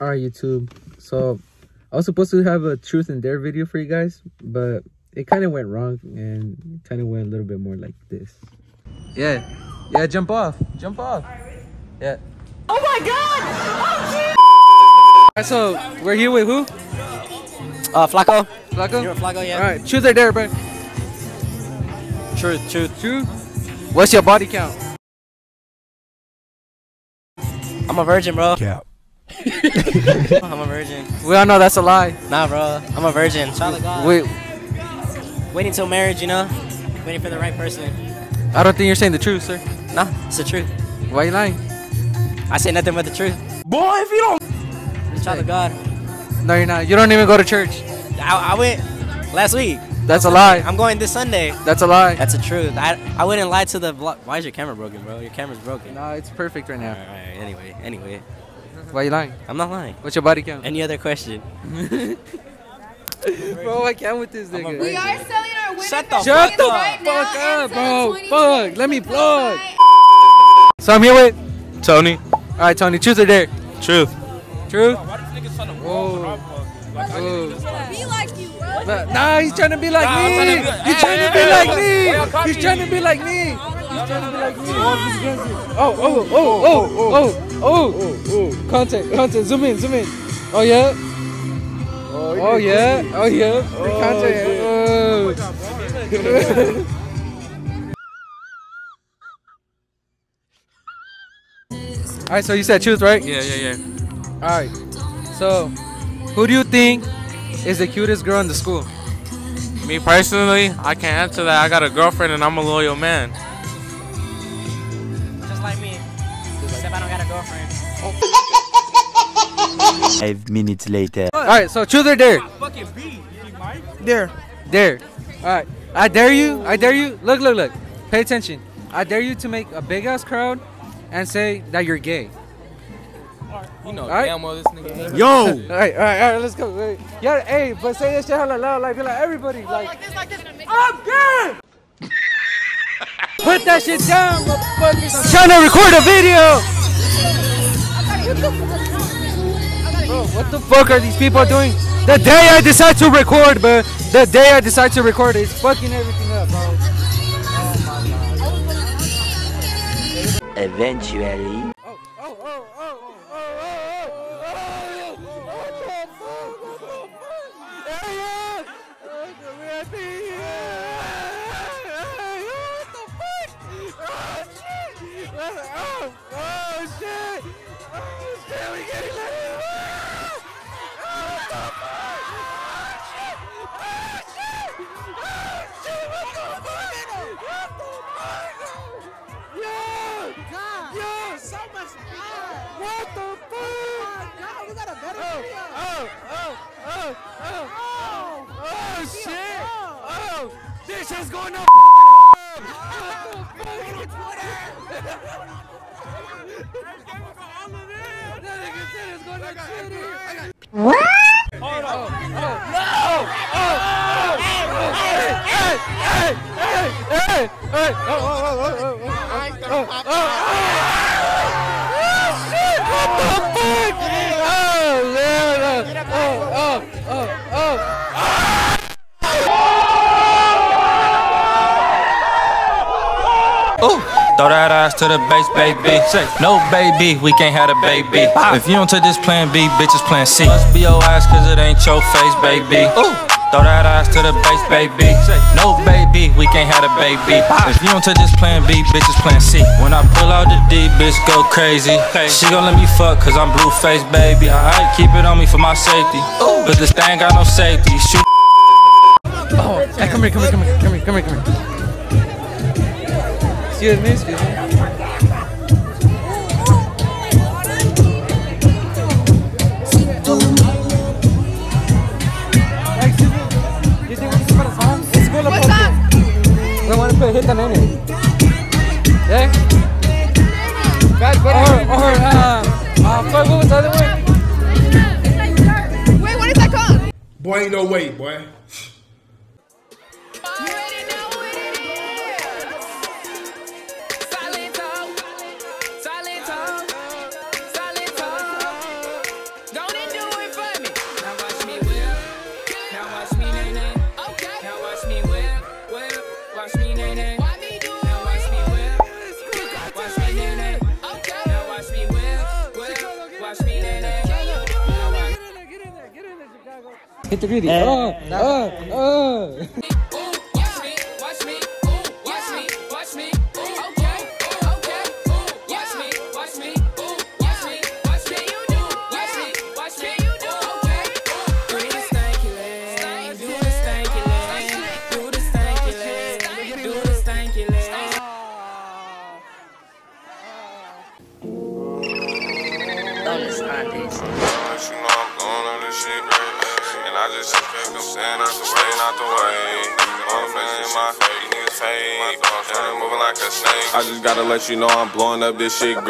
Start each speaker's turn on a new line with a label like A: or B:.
A: All right, YouTube. So I was supposed to have a truth and dare video for you guys, but it kind of went wrong and kind of went a little bit more like this. Yeah, yeah. Jump off. Jump off. Yeah.
B: Oh my god!
A: oh, All right, so we're here with who?
C: Uh, flaco
A: flaco
C: You're a Flacco, yeah.
A: All right, truth or dare, bro?
C: Truth, truth.
A: Truth. What's your body count?
C: I'm a virgin, bro.
D: Cap.
C: I'm a virgin.
A: We all know that's a lie.
C: Nah, bro. I'm a virgin. Child of God.
A: Wait,
C: Waiting till marriage, you know? Waiting for the right person.
A: I don't think you're saying the truth, sir.
C: Nah, it's the truth.
A: Why you lying?
C: I say nothing but the truth.
D: Boy, if you don't.
C: Child of God.
A: No, you're not. You don't even go to church.
C: I, I went last week.
A: That's a lie.
C: I'm going this Sunday.
A: That's a lie.
C: That's the truth. I, I wouldn't lie to the vlog. Why is your camera broken, bro? Your camera's broken.
A: No, it's perfect right now.
C: Alright, alright, anyway, anyway.
A: Why are you lying?
C: I'm not lying.
A: What's your body count?
C: Any other question?
A: Bro, I can't with this nigga.
E: We are selling our winter
C: Shut the
E: coat
A: Shut the
E: right
A: fuck up, bro. Fuck. Let me plug. So I'm here with
D: Tony.
A: All right, Tony. Truth or dare?
D: Truth.
A: Truth. Whoa. Whoa.
E: Be like you, bro.
A: But- Nah, he's trying to be like me. He's trying to be like me. He's trying to be like me. He's trying to be like me. Oh, oh, oh, oh, oh, oh, oh. Content, content. Zoom in, zoom in. Oh yeah. Oh, oh yeah. Oh yeah. The content. Oh. oh. All right, so you said truth, right?
D: Yeah, yeah, yeah.
A: All right. So, who do you think is the cutest girl in the school?
D: Me personally, I can't answer that. I got a girlfriend and I'm a loyal man.
C: Just like me. Except I don't got a girlfriend.
F: Five minutes later.
A: All right. So, truth or dare?
B: There.
A: Dare. All right. I dare you. I dare you. Look, look, look. Pay attention. I dare you to make a big ass crowd and say that you're gay.
D: You know
A: Alright.
D: damn well this nigga.
A: Yo. all right. All right. All right. Let's go. Wait. Yeah. Hey, but say that shit hella loud, like be like everybody, like. I'm gay. Put that shit down, motherfuckers. I'm trying to record a video. What the fuck are these people doing? The day I decide to record, but the day I decide to record is fucking everything up, bro. Oh. Eventually. Oh, oh! Oh! Oh, oh, oh, oh shit. Oh, this has gone up. What? Oh, no. Oh, no. Oh, hey, hey, hey, hey, hey, hey. Oh, oh, oh, oh, oh, oh, oh. What the fuck? Oh, man. On.
G: Throw that ass to the base, baby. No, baby, we can't have a baby. If you don't take this plan B, bitches plan C. Must be your ass, cause it ain't your face, baby. Ooh. Throw that ass to the base, baby. No, baby, we can't have a baby. Ah. If you don't take this plan B, bitches ah. plan C. When I pull out the D, bitch go crazy. She gon' let me fuck, cause I'm Blueface, baby. Alright, keep it on me for my safety. But this thing got no safety. Shoot.
A: Oh, hey, come here, come here, come here, come here, come here, come here. Excuse me, excuse me. Hit the name. Yeah? Bad buddy. Or, or uh, uh, fuck, what was the other one?
E: Wait, what is that called?
H: Boy, ain't no way, boy.
E: Stanky leg, do the stanky leg, do the stanky leg.
H: Let you know I'm blowing on this shit. I just expect them out the way, not the way. I just gotta let you know I'm blowing up this shit great.